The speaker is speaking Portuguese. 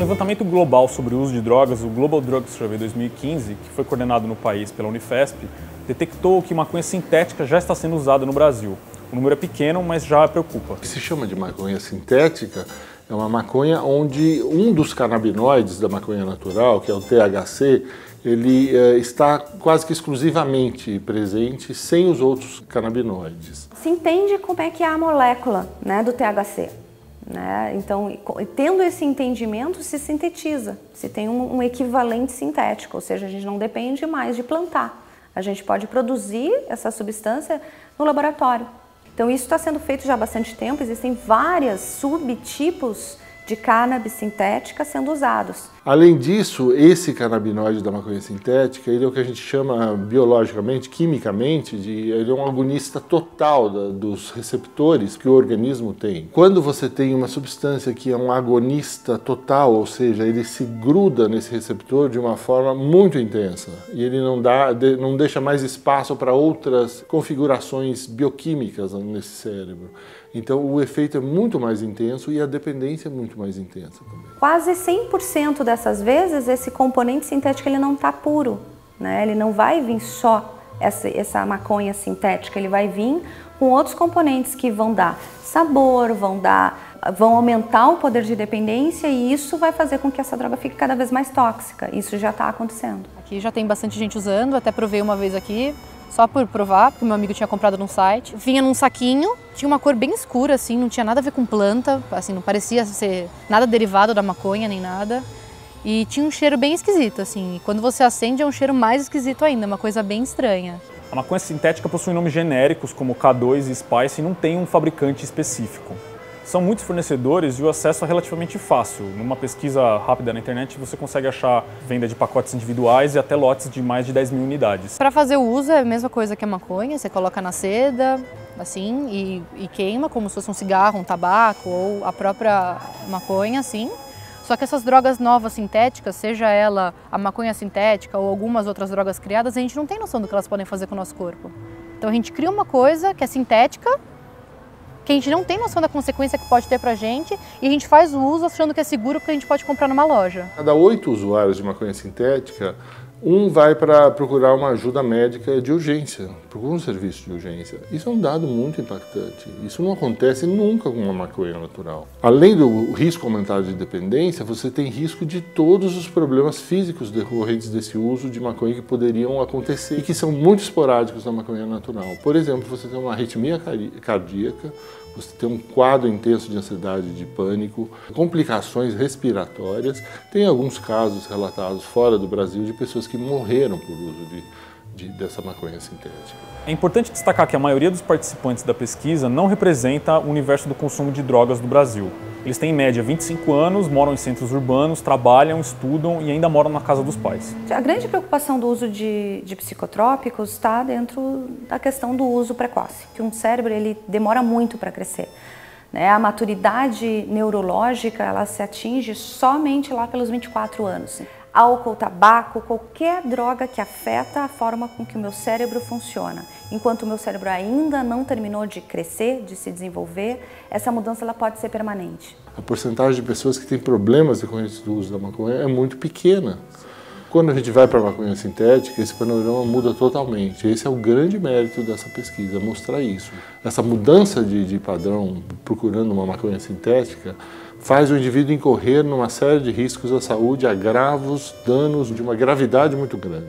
levantamento global sobre o uso de drogas, o Global Drug Survey 2015, que foi coordenado no país pela Unifesp, detectou que maconha sintética já está sendo usada no Brasil. O número é pequeno, mas já preocupa. O que se chama de maconha sintética é uma maconha onde um dos canabinoides da maconha natural, que é o THC, ele é, está quase que exclusivamente presente sem os outros canabinoides. Se entende como é que é a molécula né, do THC. Né? Então, tendo esse entendimento, se sintetiza, se tem um, um equivalente sintético, ou seja, a gente não depende mais de plantar. A gente pode produzir essa substância no laboratório. Então isso está sendo feito já há bastante tempo, existem vários subtipos de cannabis sintética sendo usados. Além disso, esse canabinoide da maconha sintética, ele é o que a gente chama biologicamente, quimicamente, de ele é um agonista total da, dos receptores que o organismo tem. Quando você tem uma substância que é um agonista total, ou seja, ele se gruda nesse receptor de uma forma muito intensa e ele não dá, não deixa mais espaço para outras configurações bioquímicas nesse cérebro. Então o efeito é muito mais intenso e a dependência é muito mais intensa também. Quase 100% dessas vezes esse componente sintético ele não está puro, né? Ele não vai vir só essa, essa maconha sintética, ele vai vir com outros componentes que vão dar sabor, vão dar vão aumentar o poder de dependência e isso vai fazer com que essa droga fique cada vez mais tóxica. Isso já está acontecendo. Aqui já tem bastante gente usando, até provei uma vez aqui, só por provar, porque meu amigo tinha comprado num site. Vinha num saquinho, tinha uma cor bem escura, assim, não tinha nada a ver com planta, assim, não parecia ser nada derivado da maconha nem nada. E tinha um cheiro bem esquisito, assim. E quando você acende é um cheiro mais esquisito ainda, uma coisa bem estranha. A maconha sintética possui nomes genéricos como K2 e Spice e não tem um fabricante específico. São muitos fornecedores e o acesso é relativamente fácil. Numa pesquisa rápida na internet, você consegue achar venda de pacotes individuais e até lotes de mais de 10 mil unidades. Para fazer o uso é a mesma coisa que a maconha, você coloca na seda, assim, e, e queima como se fosse um cigarro, um tabaco ou a própria maconha, assim. Só que essas drogas novas sintéticas, seja ela a maconha sintética ou algumas outras drogas criadas, a gente não tem noção do que elas podem fazer com o nosso corpo. Então a gente cria uma coisa que é sintética que a gente não tem noção da consequência que pode ter para a gente e a gente faz o uso achando que é seguro porque a gente pode comprar numa loja. Cada oito usuários de maconha sintética, um vai para procurar uma ajuda médica de urgência, procura um serviço de urgência. Isso é um dado muito impactante. Isso não acontece nunca com uma maconha natural. Além do risco aumentado de dependência, você tem risco de todos os problemas físicos decorrentes desse uso de maconha que poderiam acontecer e que são muito esporádicos na maconha natural. Por exemplo, você tem uma arritmia cardíaca, você tem um quadro intenso de ansiedade, de pânico, complicações respiratórias. Tem alguns casos relatados fora do Brasil de pessoas que morreram por uso de, de, dessa maconha sintética. É importante destacar que a maioria dos participantes da pesquisa não representa o universo do consumo de drogas do Brasil. Eles têm em média 25 anos, moram em centros urbanos, trabalham, estudam e ainda moram na casa dos pais. A grande preocupação do uso de, de psicotrópicos está dentro da questão do uso precoce, que um cérebro ele demora muito para crescer. Né? A maturidade neurológica ela se atinge somente lá pelos 24 anos álcool, tabaco, qualquer droga que afeta a forma com que o meu cérebro funciona. Enquanto o meu cérebro ainda não terminou de crescer, de se desenvolver, essa mudança ela pode ser permanente. A porcentagem de pessoas que têm problemas decorrentes do uso da maconha é muito pequena. Quando a gente vai para a maconha sintética, esse panorama muda totalmente. Esse é o grande mérito dessa pesquisa, mostrar isso. Essa mudança de, de padrão procurando uma maconha sintética faz o indivíduo incorrer numa série de riscos à saúde, agravos, danos de uma gravidade muito grande.